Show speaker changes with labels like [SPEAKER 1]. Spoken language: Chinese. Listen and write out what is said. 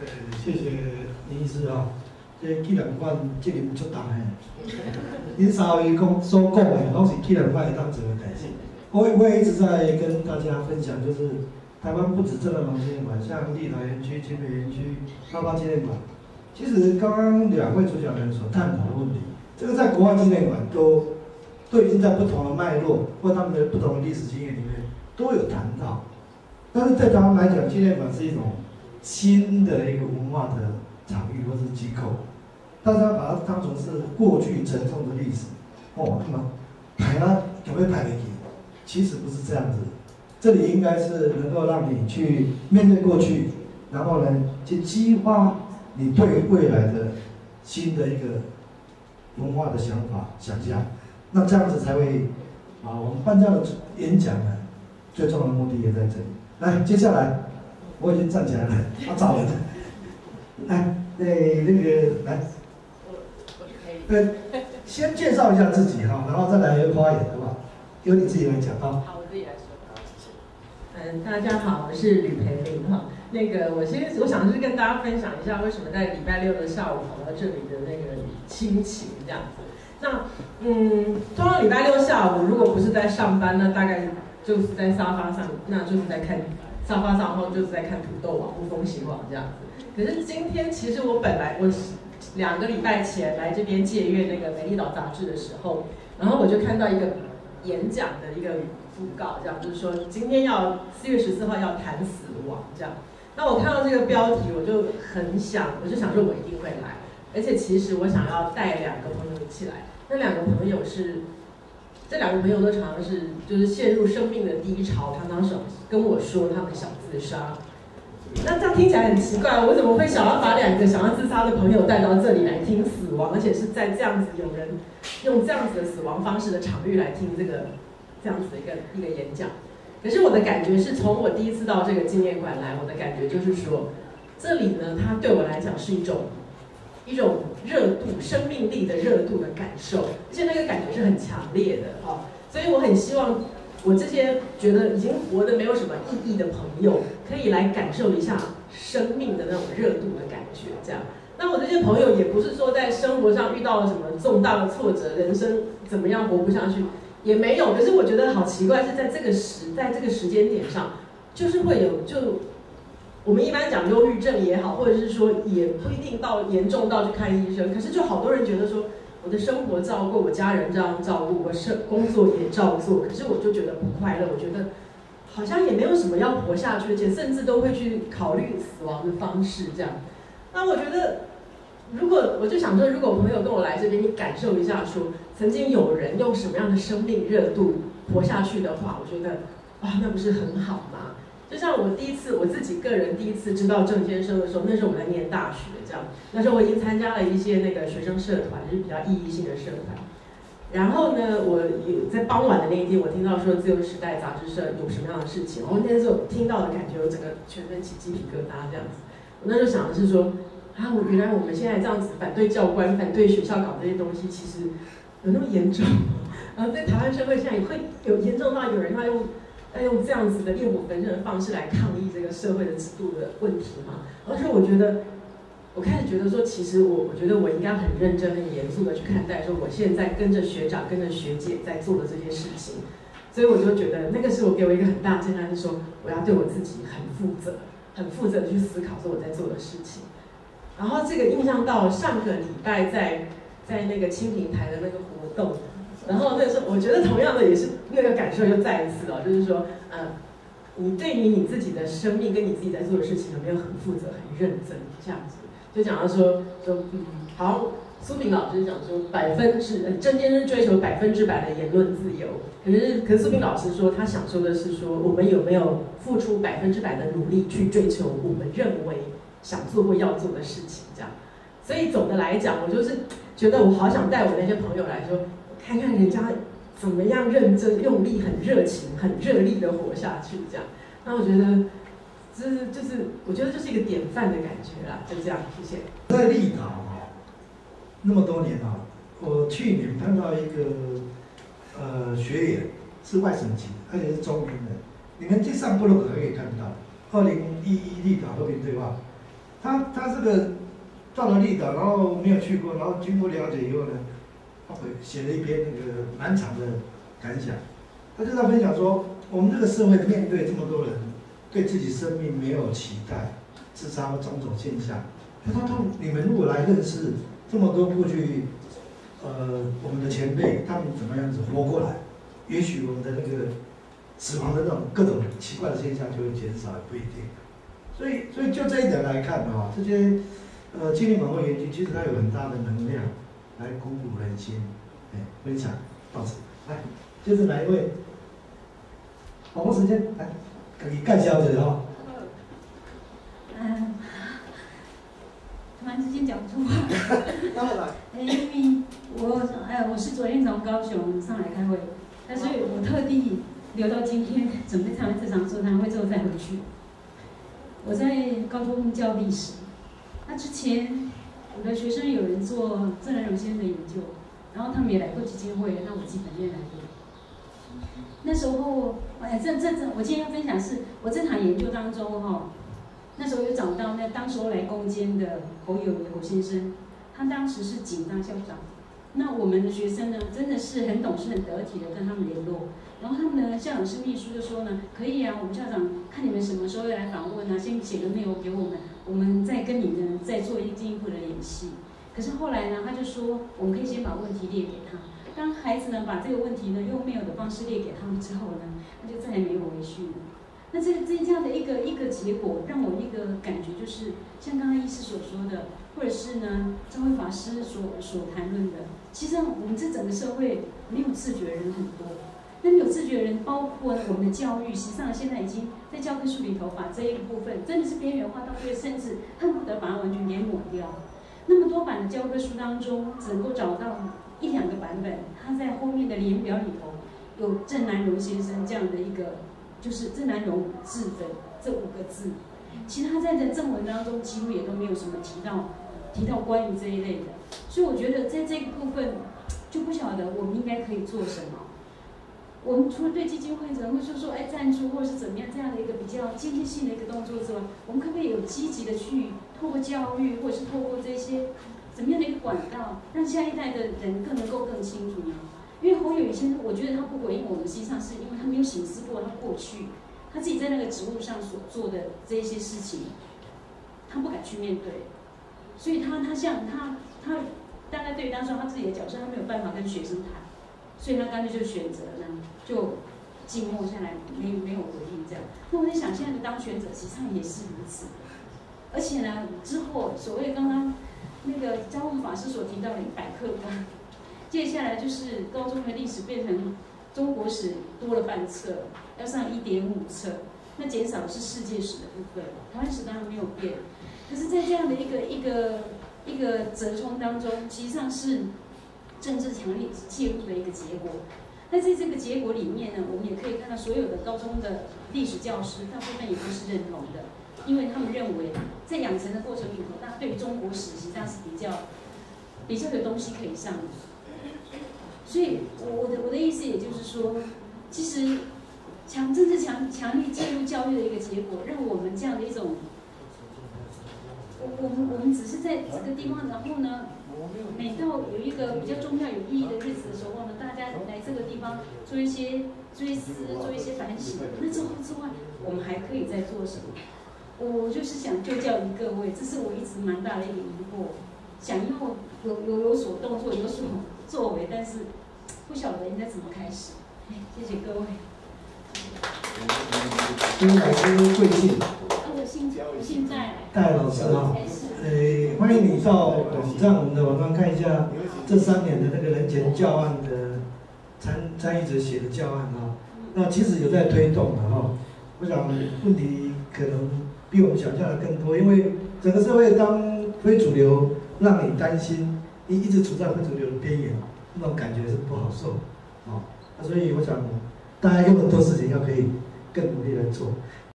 [SPEAKER 1] 呃，谢谢林医师啊，这纪念馆责任足重的。您三位讲所讲的，拢是纪念馆当做的代志。我我也一直在跟大家分享，就是台湾不止郑南榕纪念馆，像立台园区、金北园区、八八纪念馆，其实刚刚两位主讲人所探讨的问题，这个在国外纪念馆都都已经在不同的脉络或他们的不同的历史经验里面都有谈到。但是对他们来讲，纪念馆是一种新的一个文化的场域或是机构，大家把它当成是过去沉重的历史，哦，那么排它有没有排得起？其实不是这样子，这里应该是能够让你去面对过去，然后呢，去激发你对未来的新的一个文化的想法、想象，那这样子才会啊，我们办这样的演讲呢，最重要的目的也在这里。来，接下来我已经站起来了，他找人。来，那那个来，
[SPEAKER 2] 我我可以。
[SPEAKER 1] 呃，先介绍一下自己哈，然后再来一个发言，好不好？由你自己来讲啊。
[SPEAKER 2] 好，我自己来说。嗯，大家好，我是吕培林哈。那个，我先我想是跟大家分享一下，为什么在礼拜六的下午跑到这里的那个心情这样子。那嗯，通常礼拜六下午如果不是在上班，那大概。就是在沙发上，那就是在看沙发上，然后就是在看土豆网、乌风行网这样子。可是今天其实我本来我两个礼拜前来这边借阅那个《美丽岛》杂志的时候，然后我就看到一个演讲的一个讣告，这样就是说今天要四月十四号要谈死亡这样。那我看到这个标题，我就很想，我就想说我一定会来，而且其实我想要带两个朋友一起来，那两个朋友是。这两个朋友都常常是就是陷入生命的低潮，常常想跟我说他们想自杀。那这样听起来很奇怪，我怎么会想要把两个想要自杀的朋友带到这里来听死亡，而且是在这样子有人用这样子的死亡方式的场域来听这个这样子的一个一个演讲？可是我的感觉是从我第一次到这个纪念馆来，我的感觉就是说，这里呢，它对我来讲是一种。一种热度、生命力的热度的感受，而且那个感觉是很强烈的哈，所以我很希望我这些觉得已经活得没有什么意义的朋友，可以来感受一下生命的那种热度的感觉。这样，那我这些朋友也不是说在生活上遇到了什么重大的挫折，人生怎么样活不下去，也没有。可是我觉得好奇怪，是在这个时，在这个时间点上，就是会有就。我们一般讲忧郁症也好，或者是说也不一定到严重到去看医生，可是就好多人觉得说，我的生活照顾我家人这样照顾，我生工作也照做，可是我就觉得不快乐，我觉得好像也没有什么要活下去，而且甚至都会去考虑死亡的方式这样。那我觉得，如果我就想说，如果朋友跟我来这边，你感受一下说，曾经有人用什么样的生命热度活下去的话，我觉得啊，那不是很好吗？就像我第一次，我自己个人第一次知道郑先生的时候，那时候我在念大学，这样，那时候我已经参加了一些那个学生社团，就是比较意义性的社团。然后呢，我有在傍晚的那一天，我听到说《自由时代》杂志社有什么样的事情，我那时候听到的感觉，我整个全身起鸡皮疙瘩这样子。我那时候想的是说，啊，我原来我们现在这样子反对教官、反对学校搞这些东西，其实有那么严重？然后在台湾社会现在也会有严重到有人要用。要用这样子的烈火焚身的方式来抗议这个社会的制度的问题嘛？而且我觉得，我开始觉得说，其实我我觉得我应该很认真、很严肃的去看待，说我现在跟着学长、跟着学姐在做的这些事情。所以我就觉得，那个是我给我一个很大震撼，是说我要对我自己很负责、很负责的去思考说我在做的事情。然后这个印象到上个礼拜在在那个清平台的那个活动。然后那时候，我觉得同样的也是那个感受又再一次了，就是说，嗯，你对于你自己的生命跟你自己在做的事情有没有很负责、很认真这样子？就讲到说，说，嗯，好，苏炳老师讲说，百分之，呃，真先生追求百分之百的言论自由，可是，可是苏炳老师说，他想说的是说，我们有没有付出百分之百的努力去追求我们认为想做或要做的事情？这样，所以总的来讲，我就是觉得我好想带我那些朋友来说。看看人家怎么样认真、用力、很热情、很热力的活下去，这样。那我觉得，这是就是，我觉得就是一个典范的感觉啦。就这样，谢谢。
[SPEAKER 1] 在立岛哈，那么多年啊，我去年碰到一个呃学员，是外省籍，而且是中年人。你们去上部落可以看到，二零一一立岛和平对话，他他这个到了绿岛，然后没有去过，然后经过了解以后呢，写了一篇那个蛮长的感想。他就在分享说，我们这个社会面对这么多人对自己生命没有期待，自杀或种种现象，他说他你们如果来认识这么多过去，呃，我们的前辈他们怎么样子活过来，也许我们的那个死亡的那种各种奇怪的现象就会减少，也不一定。所以，所以就这一点来看啊，这些呃精灵网络研究其实它有很大的能量来鼓舞人心。哎，分享到此，来，接着哪一位？宝宝时间来，给你介绍一下哈。
[SPEAKER 3] 嗯，突然之间讲不出话。哎，因为我哎，我是昨天从高雄上来开会，但是我特地留到今天准备参加这场座谈会之后再回去。我在高中教历史，那之前我的学生有人做郑南榕先生的研究，然后他们也来过基金会，那我基本也来过。那时候，哎，这这这，我今天要分享是我这场研究当中哈，那时候有找到那当时候来攻坚的侯友谊侯先生，他当时是警大校长。那我们的学生呢，真的是很懂事、很得体的跟他们联络。然后他们的校长室秘书就说呢，可以啊，我们校长看你们什么时候来访问啊，先写个内容给我们，我们再跟你们再做一进一步的联系。可是后来呢，他就说，我们可以先把问题列给他。当孩子呢把这个问题呢用 mail 的方式列给他们之后呢，他就再也没有回讯了。那这这这样的一个一个结果，让我一个感觉就是，像刚刚医师所说的，或者是呢张慧法师所所谈论的。其实我们这整个社会没有自觉的人很多，那没有自觉的人，包括我们的教育，实际上现在已经在教科书里头把这一部分真的是边缘化到对，甚至恨不得把它完全淹没掉。那么多版的教科书当中，只能够找到一两个版本，它在后面的联表里头有郑南榕先生这样的一个，就是郑南榕自焚这五个字，其他在的正文当中几乎也都没有什么提到提到关于这一类的。所以我觉得在这个部分，就不晓得我们应该可以做什么。我们除了对基金会可能会说说哎赞助或者是怎么样这样的一个比较间接性的一个动作之外，我们可不可以有积极的去透过教育或者是透过这些怎么样的一个管道，让下一代的人更能够更清楚呢？因为侯友宜先生，我觉得他不回应我们，实际上是因为他没有醒思过他过去他自己在那个职务上所做的这一些事情，他不敢去面对，所以他他像他他。大概对于当时他自己的角色，他没有办法跟学生谈，所以他干脆就选择呢，就静默下来，没没有回应这样。那我在想，现在的当选者实际上也是如此。而且呢，之后所谓刚刚那个张文法师所提到的一百课纲，接下来就是高中的历史变成中国史多了半册，要上一点五册，那减少的是世界史的部分，台湾史当然没有变。可是，在这样的一个一个。一个折冲当中，实际上是政治强力介入的一个结果。那在这个结果里面呢，我们也可以看到，所有的高中的历史教师大部分也都是认同的，因为他们认为在养成的过程里头，那对中国史实际上是比较比较有东西可以上的。所以，我我的我的意思也就是说，其实强政治强强力介入教育的一个结果，让我们这样的一种。我我们我们只是在这个地方，然后呢，每到有一个比较重要有意义的日子的时候呢，大家来这个地方做一些追思，做一些反省。那之后之外，我们还可以再做什么？我就是想就教于各位，这是我一直蛮大的一个疑惑，想要有有有所动作，有所作为，但是不晓得应该怎么开始。谢谢各位。
[SPEAKER 1] 金老师贵姓？
[SPEAKER 3] 戴
[SPEAKER 1] 老师啊，呃，欢迎你到网站我们的网站看一下这三年的那个人权教案的参参与者写的教案啊。那其实有在推动的哈。我想问题可能比我们想象的更多，因为整个社会当非主流让你担心，你一直处在非主流的边缘，那种感觉是不好受啊。那所以我想大家有很多事情要可以更努力来做。